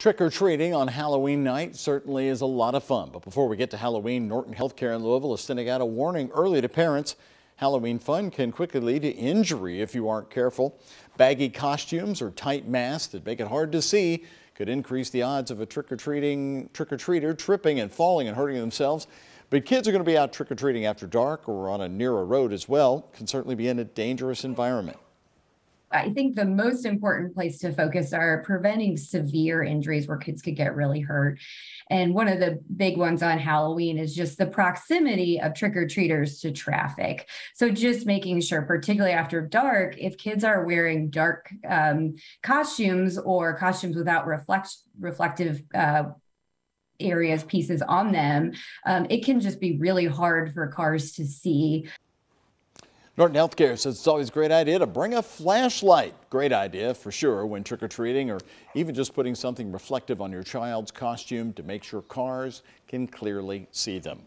Trick-or-treating on Halloween night certainly is a lot of fun. But before we get to Halloween, Norton Healthcare in Louisville is sending out a warning early to parents. Halloween fun can quickly lead to injury if you aren't careful. Baggy costumes or tight masks that make it hard to see could increase the odds of a trick-or-treating trick-or-treater tripping and falling and hurting themselves. But kids are going to be out trick-or-treating after dark or on a nearer road as well. Can certainly be in a dangerous environment. I think the most important place to focus are preventing severe injuries where kids could get really hurt. And one of the big ones on Halloween is just the proximity of trick or treaters to traffic. So just making sure, particularly after dark, if kids are wearing dark um, costumes or costumes without reflect reflective uh, areas pieces on them um, it can just be really hard for cars to see Norton Healthcare says it's always a great idea to bring a flashlight. Great idea for sure when trick-or-treating or even just putting something reflective on your child's costume to make sure cars can clearly see them.